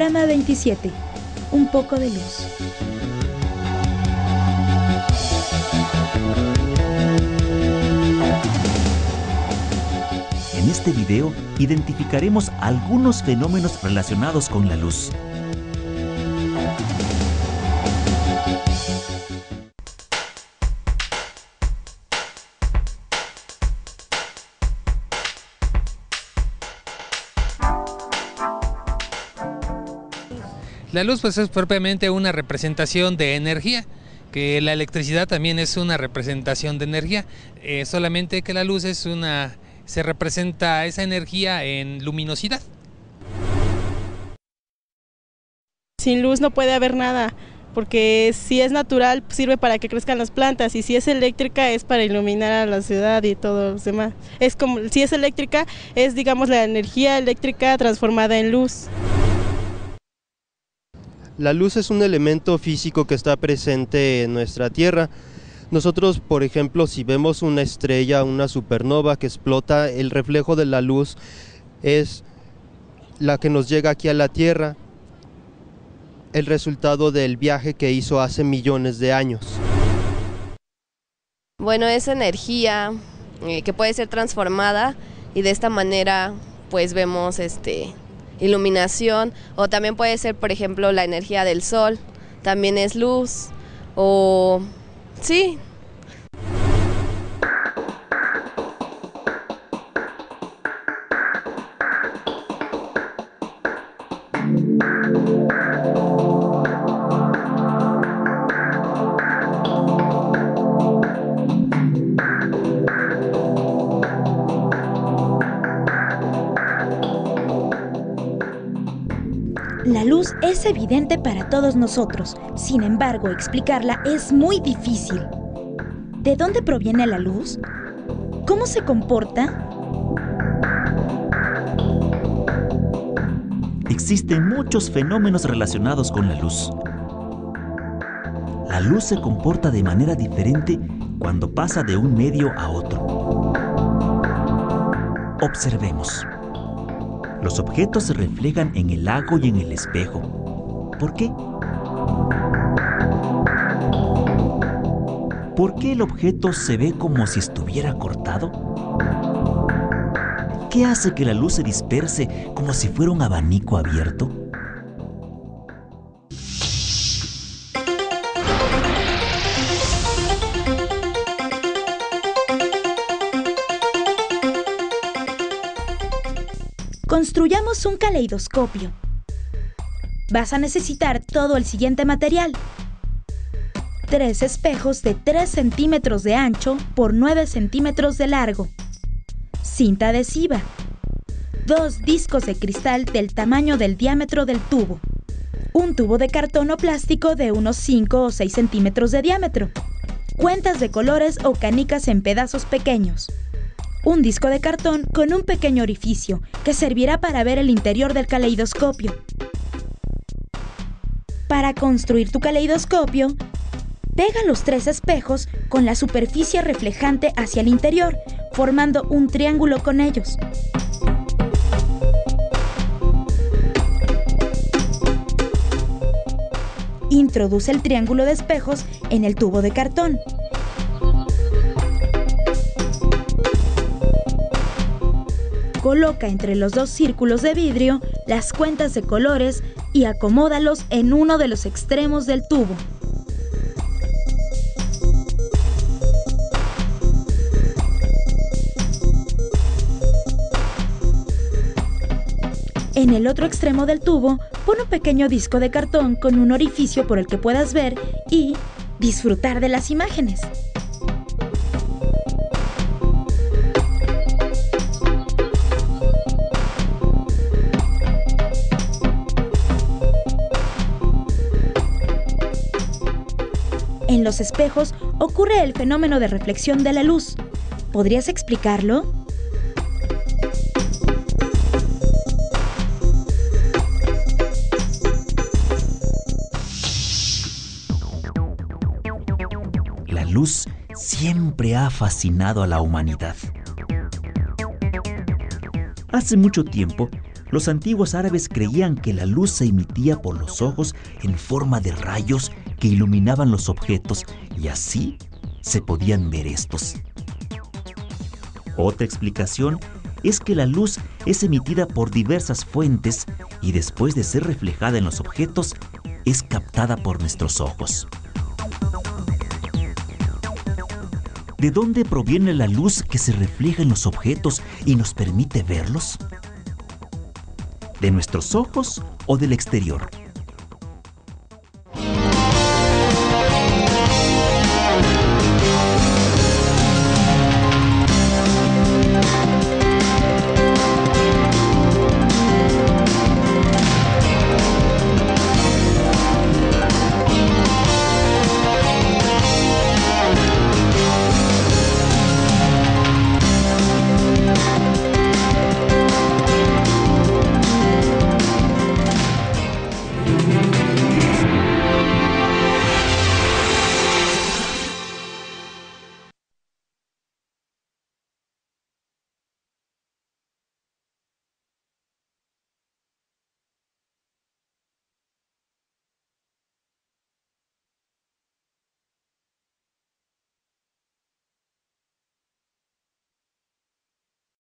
Programa 27. Un poco de luz. En este video identificaremos algunos fenómenos relacionados con la luz. La luz pues es propiamente una representación de energía, que la electricidad también es una representación de energía, eh, solamente que la luz es una se representa esa energía en luminosidad. Sin luz no puede haber nada, porque si es natural sirve para que crezcan las plantas y si es eléctrica es para iluminar a la ciudad y todo los demás. Es como si es eléctrica es digamos la energía eléctrica transformada en luz. La luz es un elemento físico que está presente en nuestra Tierra. Nosotros, por ejemplo, si vemos una estrella, una supernova que explota, el reflejo de la luz es la que nos llega aquí a la Tierra, el resultado del viaje que hizo hace millones de años. Bueno, es energía eh, que puede ser transformada y de esta manera pues vemos este iluminación o también puede ser, por ejemplo, la energía del sol, también es luz o sí, Es evidente para todos nosotros, sin embargo, explicarla es muy difícil. ¿De dónde proviene la luz? ¿Cómo se comporta? Existen muchos fenómenos relacionados con la luz. La luz se comporta de manera diferente cuando pasa de un medio a otro. Observemos. Los objetos se reflejan en el lago y en el espejo. ¿Por qué? ¿Por qué el objeto se ve como si estuviera cortado? ¿Qué hace que la luz se disperse como si fuera un abanico abierto? Construyamos un caleidoscopio. Vas a necesitar todo el siguiente material. Tres espejos de 3 centímetros de ancho por 9 centímetros de largo. Cinta adhesiva. Dos discos de cristal del tamaño del diámetro del tubo. Un tubo de cartón o plástico de unos 5 o 6 centímetros de diámetro. Cuentas de colores o canicas en pedazos pequeños un disco de cartón con un pequeño orificio que servirá para ver el interior del caleidoscopio. Para construir tu caleidoscopio, pega los tres espejos con la superficie reflejante hacia el interior, formando un triángulo con ellos. Introduce el triángulo de espejos en el tubo de cartón Coloca entre los dos círculos de vidrio las cuentas de colores y acomódalos en uno de los extremos del tubo. En el otro extremo del tubo, pon un pequeño disco de cartón con un orificio por el que puedas ver y disfrutar de las imágenes. Los espejos ocurre el fenómeno de reflexión de la luz. ¿Podrías explicarlo? La luz siempre ha fascinado a la humanidad. Hace mucho tiempo, Los antiguos árabes creían que la luz se emitía por los ojos en forma de rayos que iluminaban los objetos y así se podían ver estos. Otra explicación es que la luz es emitida por diversas fuentes y después de ser reflejada en los objetos es captada por nuestros ojos. ¿De dónde proviene la luz que se refleja en los objetos y nos permite verlos? ¿De nuestros ojos o del exterior?